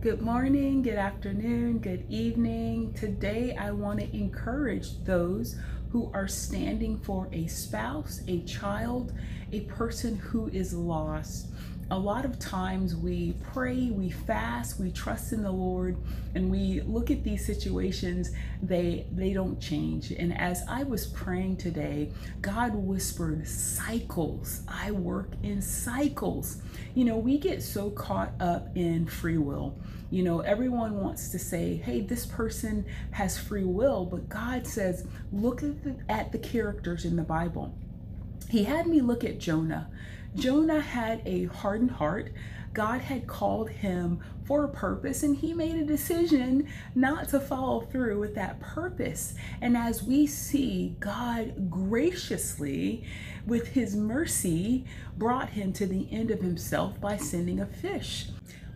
Good morning, good afternoon, good evening. Today, I want to encourage those who are standing for a spouse, a child, a person who is lost a lot of times we pray, we fast, we trust in the Lord, and we look at these situations, they they don't change. And as I was praying today, God whispered, cycles. I work in cycles. You know, we get so caught up in free will. You know, everyone wants to say, hey, this person has free will, but God says, look at the, at the characters in the Bible. He had me look at Jonah. Jonah had a hardened heart. God had called him for a purpose, and he made a decision not to follow through with that purpose. And as we see, God graciously, with his mercy, brought him to the end of himself by sending a fish.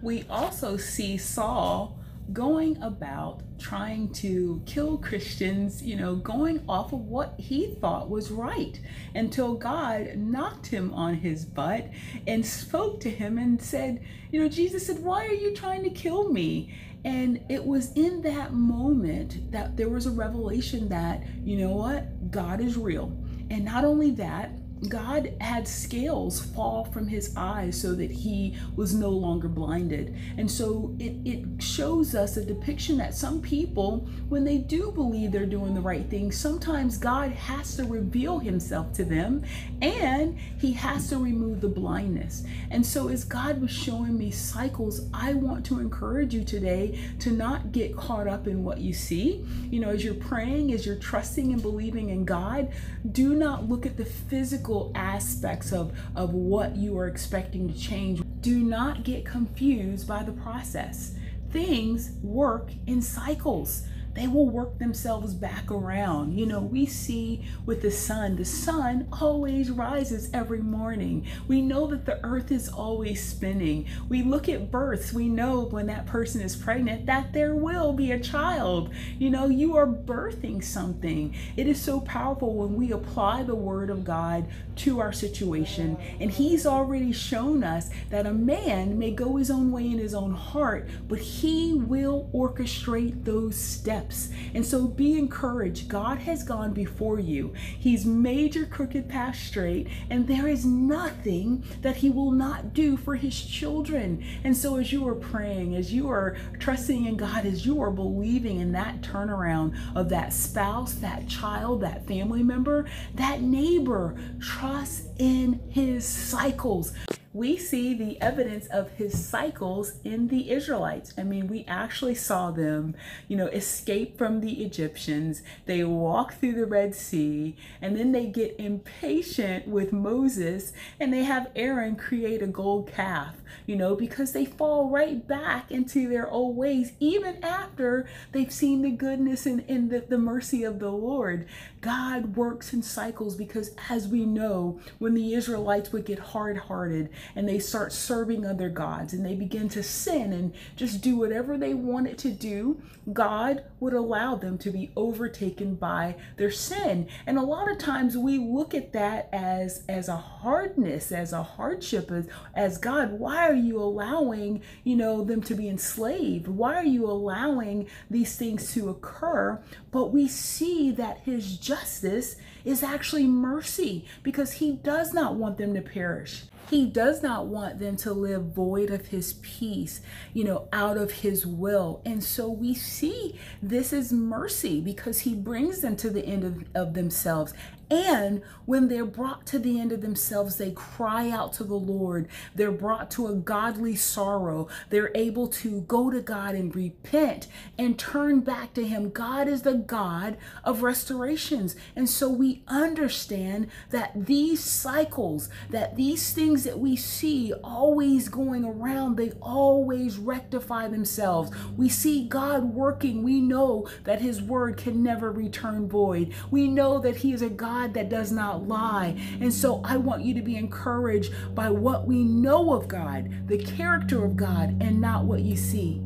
We also see Saul going about trying to kill Christians, you know, going off of what he thought was right until God knocked him on his butt and spoke to him and said, you know, Jesus said, Why are you trying to kill me? And it was in that moment that there was a revelation that, you know what, God is real. And not only that, God had scales fall from his eyes so that he was no longer blinded. And so it, it shows us a depiction that some people, when they do believe they're doing the right thing, sometimes God has to reveal himself to them and he has to remove the blindness. And so as God was showing me cycles, I want to encourage you today to not get caught up in what you see. You know, as you're praying, as you're trusting and believing in God, do not look at the physical physical aspects of, of what you are expecting to change. Do not get confused by the process. Things work in cycles they will work themselves back around. You know, we see with the sun, the sun always rises every morning. We know that the earth is always spinning. We look at births, we know when that person is pregnant that there will be a child. You know, you are birthing something. It is so powerful when we apply the word of God to our situation. And He's already shown us that a man may go his own way in his own heart, but He will orchestrate those steps steps. And so be encouraged. God has gone before you, He's made your crooked path straight, and there is nothing that He will not do for His children. And so as you are praying, as you are trusting in God, as you are believing in that turnaround of that spouse, that child, that family member, that neighbor, trust in His cycles we see the evidence of his cycles in the Israelites. I mean, we actually saw them, you know, escape from the Egyptians. They walk through the Red Sea, and then they get impatient with Moses and they have Aaron create a gold calf, you know, because they fall right back into their old ways, even after they've seen the goodness and, and the, the mercy of the Lord. God works in cycles because, as we know, when the Israelites would get hard hearted, and they start serving other gods and they begin to sin and just do whatever they wanted to do, God would allow them to be overtaken by their sin. And a lot of times we look at that as as a hardness, as a hardship, as, as God, why are you allowing, you know, them to be enslaved? Why are you allowing these things to occur? But we see that his justice is actually mercy because he does not want them to perish. He does not want them to live void of his peace, you know, out of his will. And so we see this is mercy because he brings them to the end of, of themselves and when they're brought to the end of themselves, they cry out to the Lord. They're brought to a godly sorrow. They're able to go to God and repent and turn back to Him. God is the God of restorations. And so we understand that these cycles, that these things that we see always going around, they always rectify themselves. We see God working. We know that His word can never return void. We know that He is a God God that does not lie. And so I want you to be encouraged by what we know of God, the character of God, and not what you see.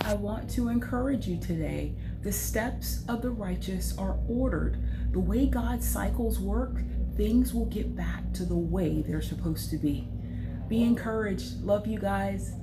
I want to encourage you today. The steps of the righteous are ordered. The way God's cycles work, things will get back to the way they're supposed to be. Be encouraged. Love you guys.